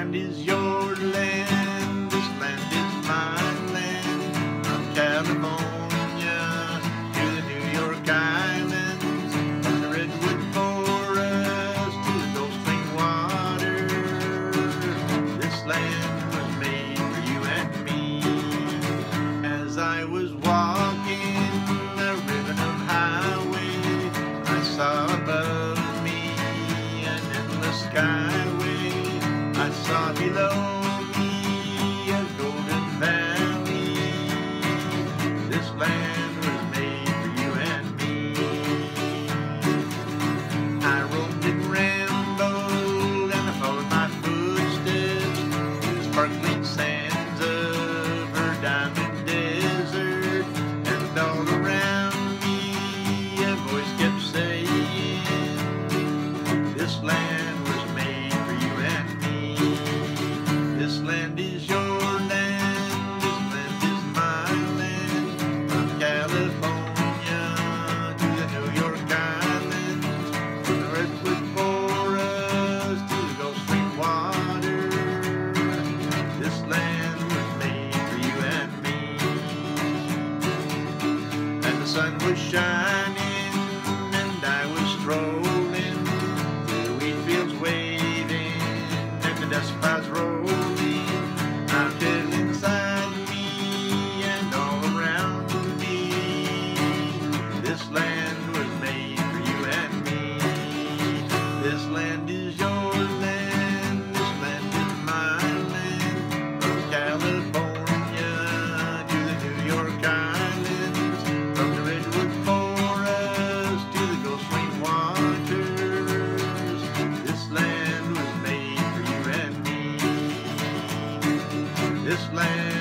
land is your land, this land is my land. From California to the New York Islands, from the Redwood Forest to the Gulf Stream water. This land was made for you and me. As I was walking the ribbon of highway, I saw above me an endless skyway. I saw below sun was shining and I was strolling through the wheat fields waving and the dust clouds rolling. I felt inside me and all around me this land. I.